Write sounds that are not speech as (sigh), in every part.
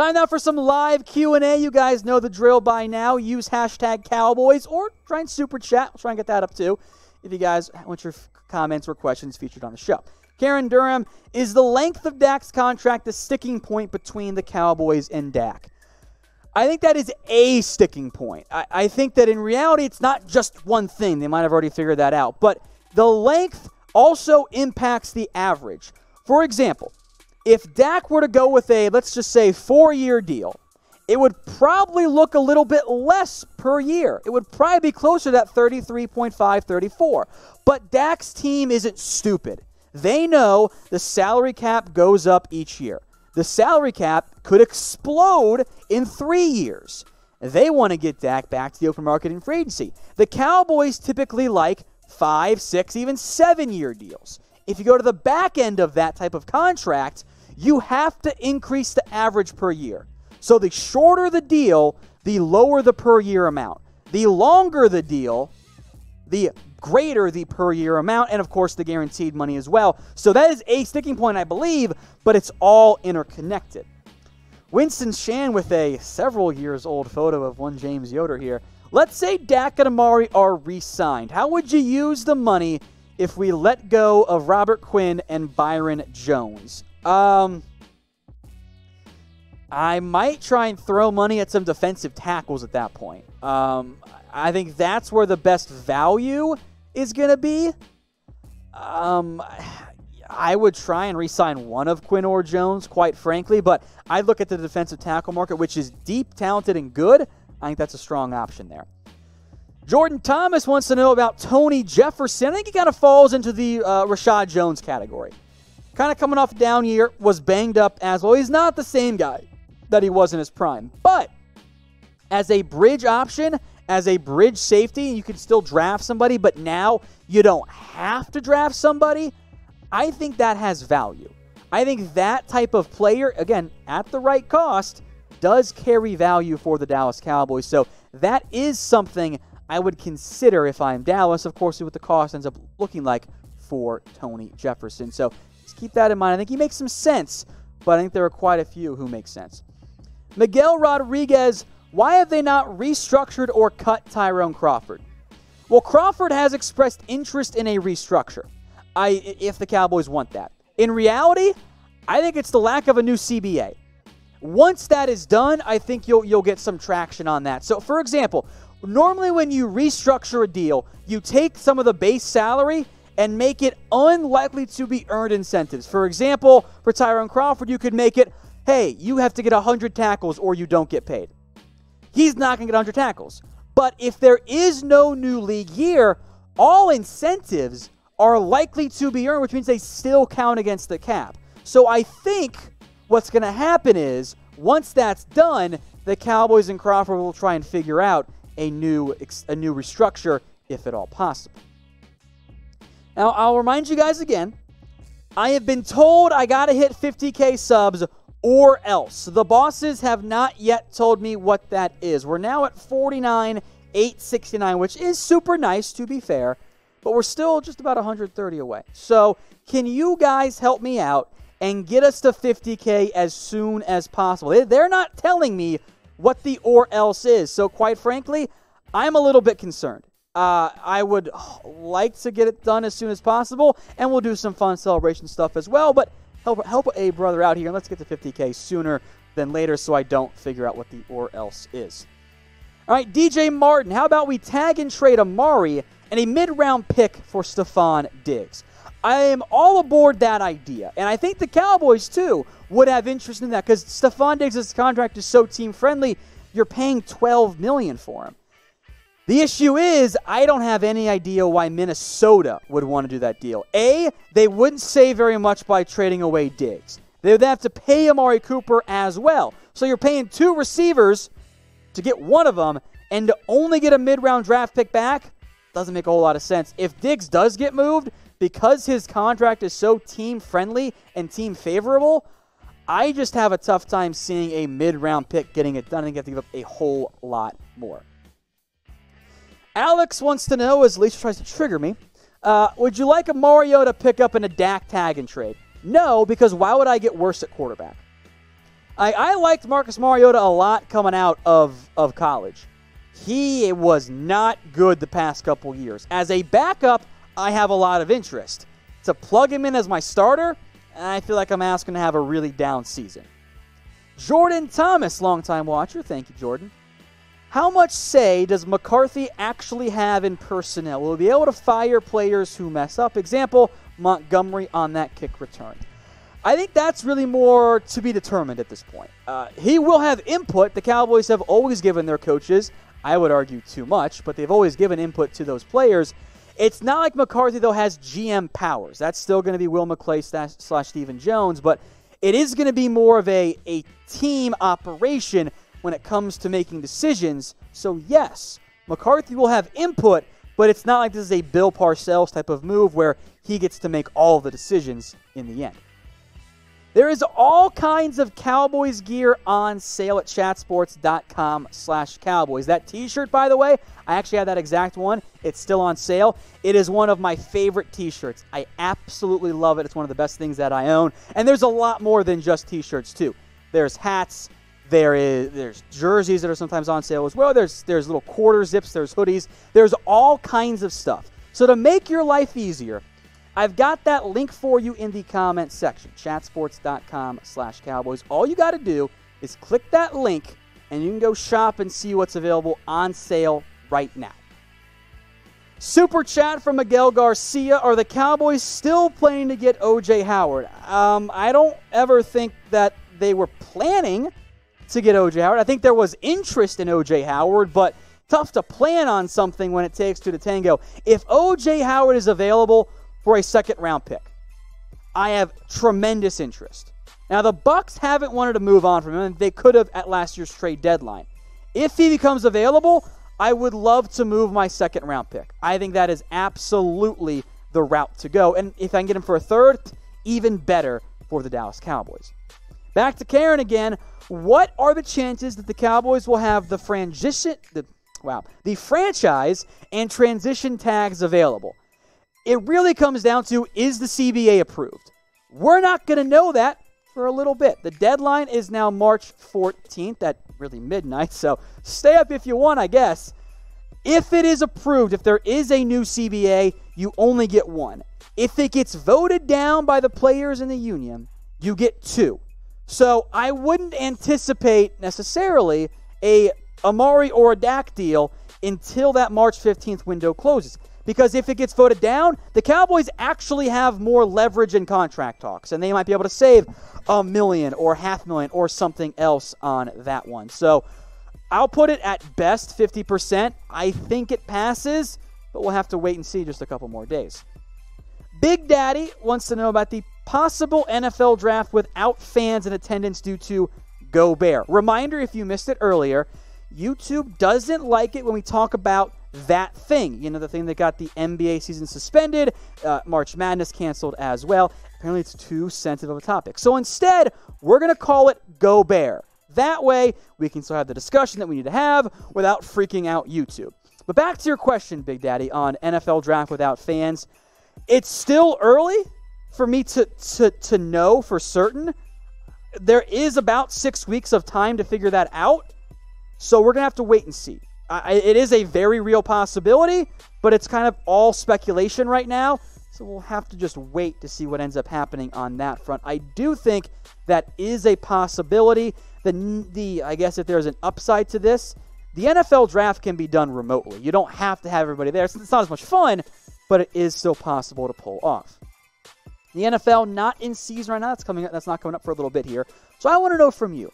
Time now for some live Q&A. You guys know the drill by now. Use hashtag Cowboys or try and super chat. We'll try and get that up too if you guys want your comments or questions featured on the show. Karen Durham, is the length of Dak's contract the sticking point between the Cowboys and Dak? I think that is a sticking point. I, I, think that in reality, it's not just one thing. They might have already figured that out. But the length also impacts the average. For example, if Dak were to go with a, let's just say, four year deal, it would probably look a little bit less per year. It would probably be closer to that 33.5, 34. But Dak's team isn't stupid. They know the salary cap goes up each year. The salary cap could explode in three years. They want to get Dak back to the open market in free agency. The Cowboys typically like five, six, even seven year deals. If you go to the back end of that type of contract, you have to increase the average per year. So the shorter the deal, the lower the per year amount. The longer the deal, the greater the per year amount, and of course the guaranteed money as well. So that is a sticking point, I believe, but it's all interconnected. Winston Shan with a several years old photo of one James Yoder here. Let's say Dak and Amari are re signed. How would you use the money if we let go of Robert Quinn and Byron Jones? Um, I might try and throw money at some defensive tackles at that point. Um, I think that's where the best value is going to be. Um, I would try and re-sign one of Quinn or Jones, quite frankly, but I look at the defensive tackle market, which is deep, talented, and good. I think that's a strong option there. Jordan Thomas wants to know about Tony Jefferson. I think he kind of falls into the uh, Reshad Jones category. Kind of coming off down year, was banged up as well. He's not the same guy that he was in his prime. But as a bridge option, as a bridge safety, you can still draft somebody, but now you don't have to draft somebody. I think that has value. I think that type of player, again, at the right cost, does carry value for the Dallas Cowboys. So that is something I would consider if I'm Dallas. Of course, what the cost ends up looking like for Tony Jefferson. So just keep that in mind. I think he makes some sense, but I think there are quite a few who make sense. Miguel Rodriguez, why have they not restructured or cut Tyrone Crawford? Well, Crawford has expressed interest in a restructure. I, if the Cowboys want that. In reality, I think it's the lack of a new CBA. Once that is done, I think you'll you'll get some traction on that. So, for example, normally when you restructure a deal, you take some of the base salary and make it unlikely to be earned incentives. For example, for Tyrone Crawford, you could make it hey, you have to get 100 tackles or you don't get paid. He's not going to get 100 tackles. But if there is no new league year, all incentives are likely to be earned, which means they still count against the cap. So I think what's going to happen is once that's done, the Cowboys and Crawford will try and figure out a new a new restructure if at all possible. Now, I'll remind you guys again, I have been told I got to hit 50k subs or else. The bosses have not yet told me what that is. We're now at 49, 869, which is super nice to be fair, but we're still just about 130 away. So, can you guys help me out and get us to 50K as soon as possible? They're not telling me what the or else is. So, quite frankly, I'm a little bit concerned. Uh, I would like to get it done as soon as possible, and we'll do some fun celebration stuff as well. But help help a brother out here, and let's get to 50k sooner than later, so I don't figure out what the or else is. All right, DJ Martin, how about we tag and trade Amari and a mid-round pick for Stefon Diggs? I am all aboard that idea, and I think the Cowboys too would have interest in that because Stefon Diggs' contract is so team friendly. You're paying 12 million for him. The issue is, I don't have any idea why Minnesota would want to do that deal. A, they wouldn't save very much by trading away Diggs. They would have to pay Amari Cooper as well. So you're paying two receivers to get one of them and to only get a mid round draft pick back doesn't make a whole lot of sense. If Diggs does get moved, because his contract is so team friendly and team favorable, I just have a tough time seeing a mid round pick getting it done. You have to give up a whole lot more. Alex wants to know, as Lisa tries to trigger me, uh, would you like a Mariota pick up in a Dak tag and trade? No, because why would I get worse at quarterback? I, I liked Marcus Mariota a lot coming out of, of college. He was not good the past couple years. As a backup, I have a lot of interest. To plug him in as my starter, I feel like I'm asking to have a really down season. Jordan Thomas, longtime watcher. Thank you, Jordan. How much say does McCarthy actually have in personnel? Will he be able to fire players who mess up? Example, Montgomery on that kick return. I think that's really more to be determined at this point. Uh, he will have input. The Cowboys have always given their coaches, I would argue too much, but they've always given input to those players. It's not like McCarthy, though, has GM powers. That's still going to be Will McClay slash, slash Stephen Jones, but it is going to be more of a, a team operation when it comes to making decisions. So, yes, McCarthy will have input, but it's not like this is a Bill Parcells type of move where he gets to make all the decisions in the end. There is all kinds of Cowboys gear on sale at chatsports.com slash Cowboys. That t-shirt, by the way, I actually have that exact one. It's still on sale. It is one of my favorite t-shirts. I absolutely love it. It's one of the best things that I own. And there's a lot more than just t-shirts, too. There's hats. There is there's jerseys that are sometimes on sale as well. There's there's little quarter zips. There's hoodies. There's all kinds of stuff. So to make your life easier, I've got that link for you in the comment section, chatsports.com slash cowboys. All you got to do is click that link and you can go shop and see what's available on sale right now. Super chat from Miguel Garcia. Are the Cowboys still planning to get OJ Howard? Um, I don't ever think that they were planning to get OJ Howard. I think there was interest in OJ Howard, but tough to plan on something when it takes two to tango. If OJ Howard is available, for a second round pick. I have tremendous interest. Now the Bucs haven't wanted to move on from him, they could have at last year's trade deadline. If he becomes available, I would love to move my second round pick. I think that is absolutely the route to go. And if I can get him for a third, even better for the Dallas Cowboys. Back to Karen again. What are the chances that the Cowboys will have the transition the wow, the franchise and transition tags available? It really comes down to is the CBA approved? We're not going to know that for a little bit. The deadline is now March 14th at really midnight, so stay up if you want, I guess. If it is approved, if there is a new CBA, you only get one. If it gets voted down by the players in the union, you get two. So I wouldn't anticipate necessarily a Amari or a Dak deal until that March 15th window closes. Because if it gets voted down, the Cowboys actually have more leverage in contract talks, and they might be able to save a million or half million or something else on that one. So I'll put it at best 50%. I think it passes, but we'll have to wait and see just a couple more days. Big Daddy wants to know about the possible NFL draft without fans in attendance due to Go Bear. Reminder if you missed it earlier, YouTube doesn't like it when we talk about that thing. You know, the thing that got the NBA season suspended, uh, March Madness canceled as well. Apparently, it's too sensitive of a topic. So instead, we're going to call it Go Bear. That way, we can still have the discussion that we need to have without freaking out YouTube. But back to your question, Big Daddy, on NFL draft without fans. It's still early for me to, to, to know for certain. There is about six weeks of time to figure that out. So we're going to have to wait and see. I, it is a very real possibility, but it's kind of all speculation right now. So we'll have to just wait to see what ends up happening on that front. I do think that is a possibility. The, the I guess if there's an upside to this, the NFL draft can be done remotely. You don't have to have everybody there. It's, not as much fun, but it is still possible to pull off. The NFL not in season right now. That's coming. Up, that's not coming up for a little bit here. So I want to know from you.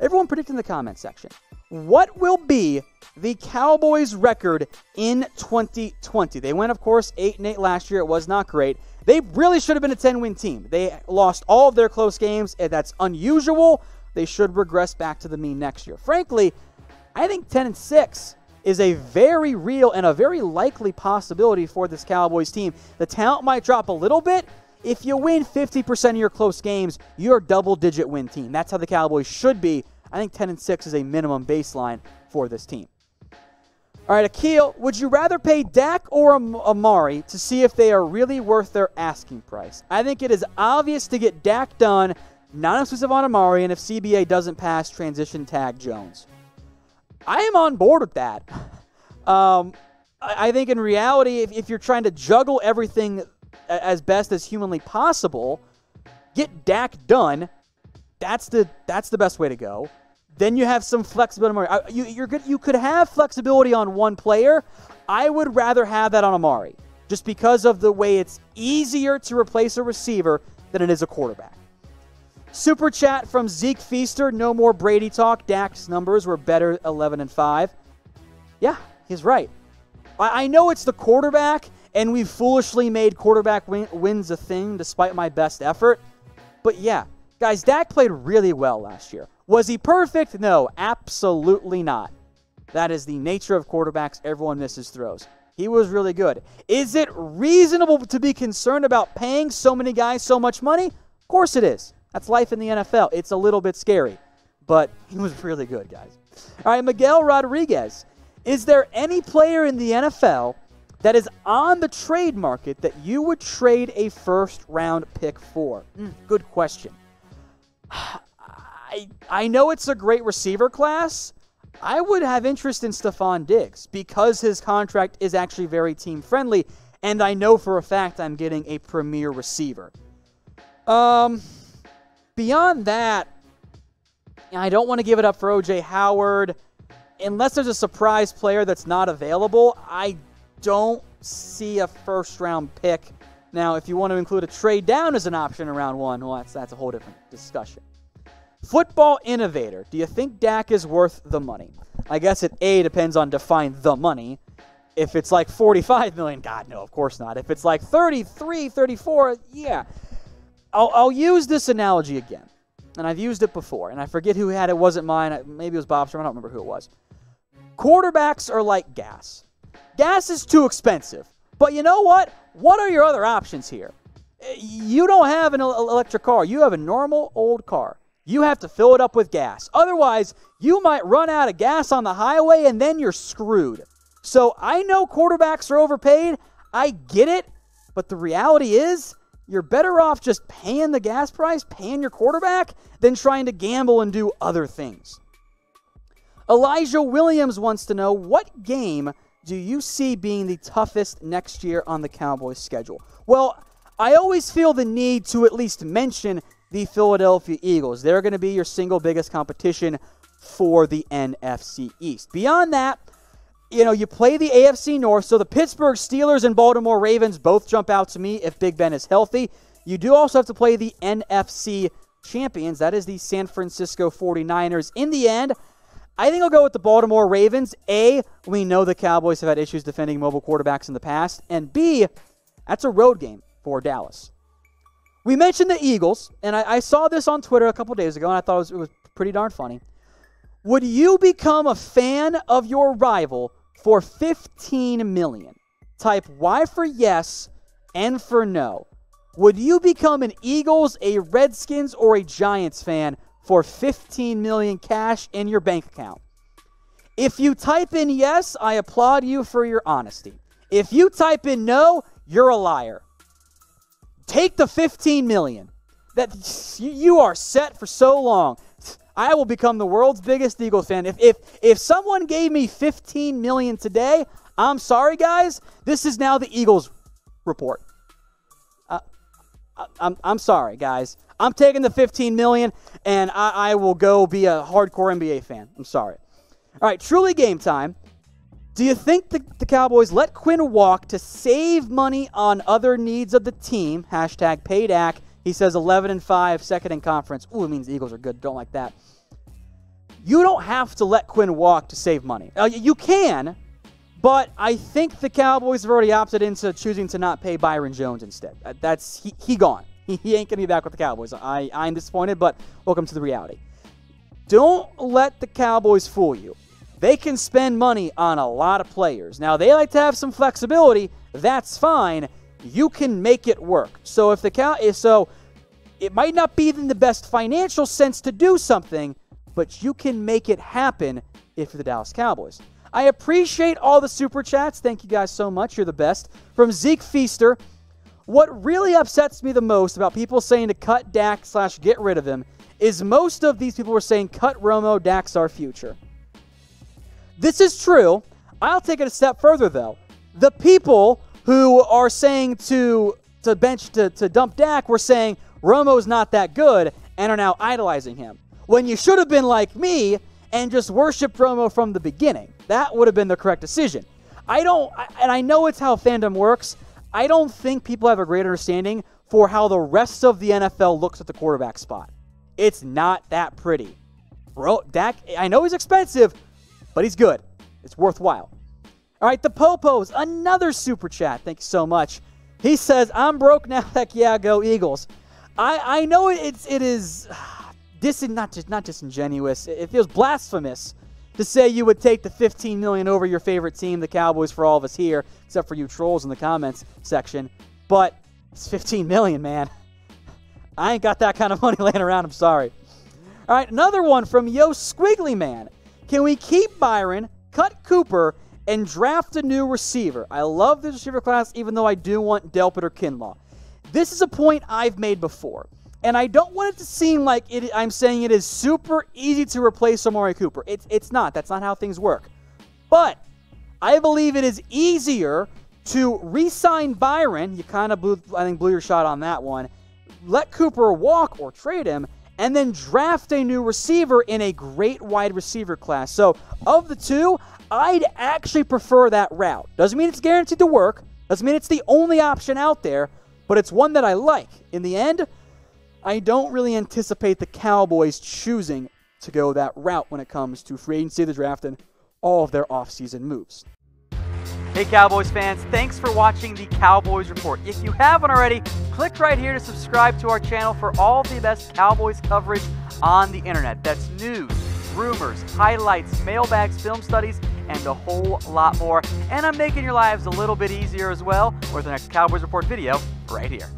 Everyone predict in the comment section. What will be the Cowboys' record in 2020? They went, of course, 8 and 8 last year. It was not great. They really should have been a 10 win team. They lost all of their close games, and that's unusual. They should regress back to the mean next year. Frankly, I think 10 and 6 is a very real and a very likely possibility for this Cowboys team. The talent might drop a little bit. If you win 50% of your close games, you're a double digit win team. That's how the Cowboys should be I think 10 and 6 is a minimum baseline for this team. All right, Akil, would you rather pay Dak or Amari to see if they are really worth their asking price? I think it is obvious to get Dak done non exclusive on Amari, and if CBA doesn't pass, transition tag Jones. I am on board with that. (laughs) Um, I, I think in reality, if, if you're trying to juggle everything as best as humanly possible, get Dak done. That's the that's the best way to go. Then you have some flexibility. Uh, you, you're good. You could have flexibility on one player. I would rather have that on Amari, just because of the way it's easier to replace a receiver than it is a quarterback. Super chat from Zeke Feaster. No more Brady talk. Dak's numbers were better 11 and 5. Yeah, he's right. I, I know it's the quarterback, and we've foolishly made quarterback win, wins a thing despite my best effort. But yeah, guys, Dak played really well last year. Was he perfect? No, absolutely not. That is the nature of quarterbacks. Everyone misses throws. He was really good. Is it reasonable to be concerned about paying so many guys so much money? Of course it is. That's life in the NFL. It's a little bit scary, but he was really good, guys. All right, Miguel Rodriguez. Is there any player in the NFL that is on the trade market that you would trade a first round pick for? Mm, good question. (sighs) I, I know it's a great receiver class. I would have interest in Stefon Diggs because his contract is actually very team friendly, and I know for a fact I'm getting a premier receiver. Um, Beyond that, I don't want to give it up for OJ Howard. Unless there's a surprise player that's not available, I don't see a first round pick. Now, if you want to include a trade down as an option in round one, well, that's, that's a whole different discussion. Football innovator. Do you think Dak is worth the money? I guess it A depends on define the money. If it's like 45 million, God, no, of course not. If it's like 33, 34, yeah. I'll, I'll use this analogy again. And I've used it before. And I forget who had it. it wasn't mine. Maybe it was Bob Sherman. I don't remember who it was. Quarterbacks are like gas. Gas is too expensive. But you know what? What are your other options here? Eh, you don't have an electric car. You have a normal old car. You have to fill it up with gas. Otherwise, you might run out of gas on the highway and then you're screwed. So I know quarterbacks are overpaid. I get it. But the reality is, you're better off just paying the gas price, paying your quarterback, than trying to gamble and do other things. Elijah Williams wants to know what game do you see being the toughest next year on the Cowboys schedule? Well, I always feel the need to at least mention the Philadelphia Eagles. They're going to be your single biggest competition for the NFC East. Beyond that, you know, you play the AFC North, so the Pittsburgh Steelers and Baltimore Ravens both jump out to me if Big Ben is healthy. You do also have to play the NFC champions. That is the San Francisco 49ers. In the end, I think I'll go with the Baltimore Ravens. A, we know the Cowboys have had issues defending mobile quarterbacks in the past. And B, that's a road game for Dallas. We mentioned the Eagles, and I, I saw this on Twitter a couple days ago, and I thought it was, it was pretty darn funny. Would you become a fan of your rival for 15 million. Type Y for yes, and for no. Would you become an Eagles, a Redskins, or a Giants fan for 15 million cash in your bank account? If you type in yes, I applaud you for your honesty. If you type in no, you're a liar. Take the 15 million. That you are set for so long. I will become the world's biggest Eagles fan. If if if someone gave me 15 million today, I'm sorry guys, this is now the Eagles report. Uh, I'm I'm sorry guys. I'm taking the 15 million and I, I will go be a hardcore NBA fan. I'm sorry. All right, truly game time. Do you think the, the Cowboys let Quinn walk to save money on other needs of the team? Hashtag payback. He says 11 and 5, second in conference. Ooh, it means the Eagles are good. Don't like that. You don't have to let Quinn walk to save money. Uh, you can, but I think the Cowboys have already opted into choosing to not pay Byron Jones instead. Uh, that's he, he gone. He, he ain't gonna be back with the Cowboys. I I'm disappointed, but welcome to the reality. Don't let the Cowboys fool you. They can spend money on a lot of players. Now they like to have some flexibility. That's fine you can make it work. So if the cow so it might not be in the best financial sense to do something, but you can make it happen if the Dallas Cowboys. I appreciate all the super chats. Thank you guys so much. You're the best. From Zeke Feaster, What really upsets me the most about people saying to cut Dak slash get rid of him is most of these people were saying cut Romo, Dak's our future. This is true. I'll take it a step further though. The people who are saying to to bench to, to dump Dak were saying Romo's not that good and are now idolizing him. When you should have been like me and just worshiped Romo from the beginning. That would have been the correct decision. I don't, and I know it's how fandom works. I don't think people have a great understanding for how the rest of the NFL looks at the quarterback spot. It's not that pretty. Bro, Dak, I know he's expensive, but he's good. It's worthwhile. All right, the Popos, another super chat. Thank you so much. He says, "I'm broke now. (laughs) Heck yeah, go Eagles." I I know it's it is (sighs) dis not just not disingenuous. It feels blasphemous to say you would take the 15 million over your favorite team, the Cowboys, for all of us here, except for you trolls in the comments section. But it's 15 million, man. (laughs) I ain't got that kind of money (laughs) laying around. I'm sorry. All right, another one from Yo Squiggly Man. Can we keep Byron, cut Cooper, and draft a new receiver? I love this receiver class, even though I do want Delpit or Kinlaw. This is a point I've made before. And I don't want it to seem like it, I'm saying it is super easy to replace Amari Cooper. It's, it's not. That's not how things work. But I believe it is easier to re sign Byron. You kind of blew, I think, blew your shot on that one. Let Cooper walk or trade him, and then draft a new receiver in a great wide receiver class. So, of the two, I'd actually prefer that route. Doesn't mean it's guaranteed to work, doesn't mean it's the only option out there, but it's one that I like. In the end, I don't really anticipate the Cowboys choosing to go that route when it comes to free agency, the draft, and all of their offseason moves. Hey, Cowboys fans, thanks for watching the Cowboys Report. If you haven't already, click right here to subscribe to our channel for all the best Cowboys coverage on the internet. That's news, rumors, highlights, mailbags, film studies, and a whole lot more. And I'm making your lives a little bit easier as well with the next Cowboys Report video right here.